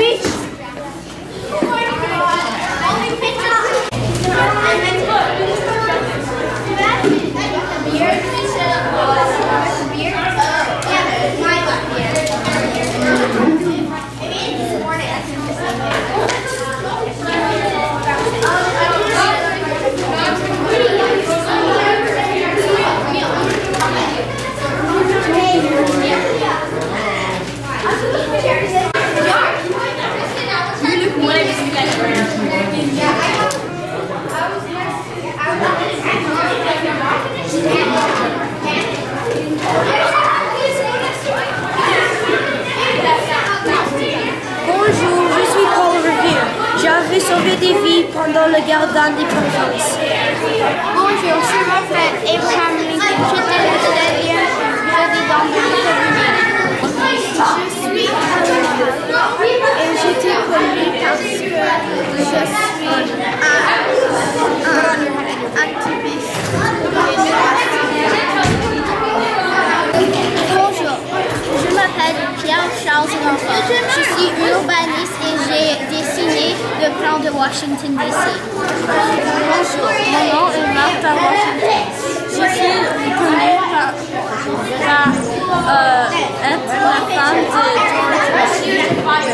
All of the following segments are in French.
speech? Pendant la guerre d'indépendance. Bonjour, je m'appelle Abraham Lincoln, j'étais le deuxième président des États-Unis. Je suis et j'étais connu parce que je suis un, Washington DC. Bonjour, mon nom est Martha Washington. Je suis connue par, euh, être la femme de George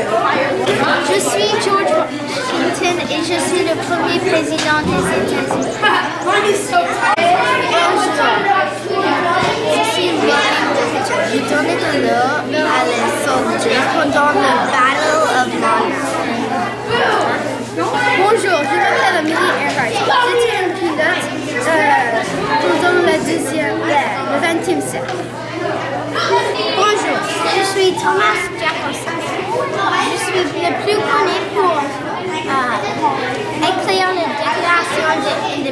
Je suis George Washington et je suis le premier président des États-Unis.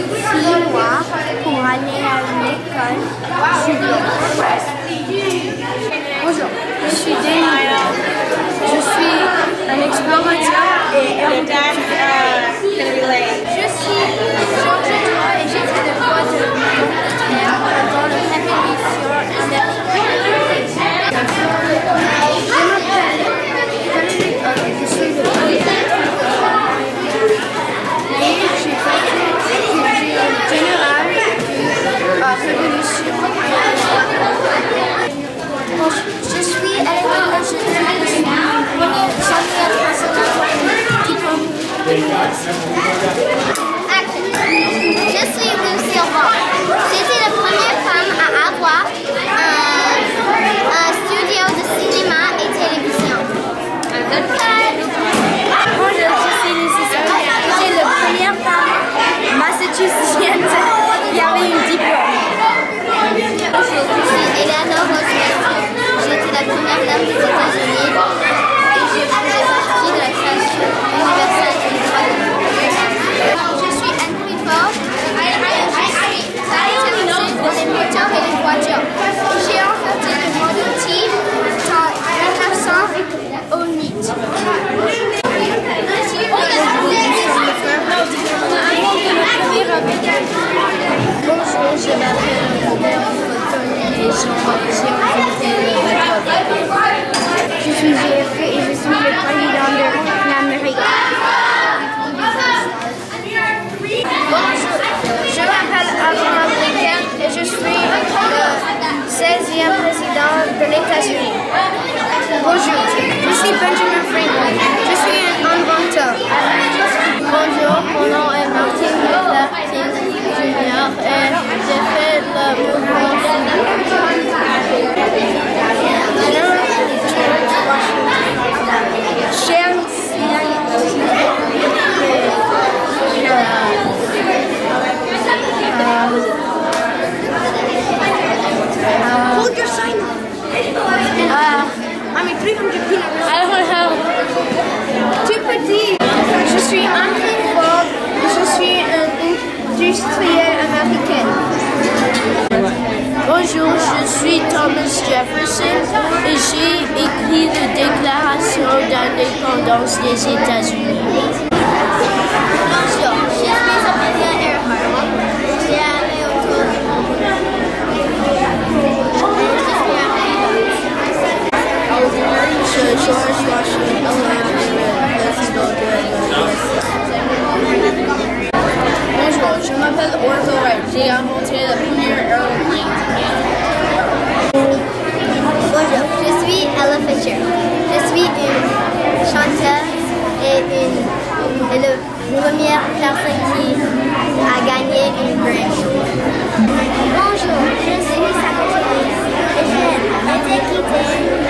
filles noires pour aller à une école supérieure. Bonjour, je suis Daniel. Action. Just see Lucille Ball. Your sign. Uh, I mean 300 peanut I don't know. Tout petit. Je suis Ford et je suis un industriel américain. Bonjour, je suis Thomas Jefferson et j'ai écrit la Déclaration d'indépendance des États-Unis. Bonjour, je suis Amelia Earhart. J'ai allé autour du monde. Je George Washington, président de Bonjour, je m'appelle Orville Wright. J'ai inventé la première aéroplane. Bonjour, je suis Ella Fisher. Je suis une chanteuse et une et la première personne qui a gagné une Grinch. Bonjour, je suis Sarah et j'aime les équipes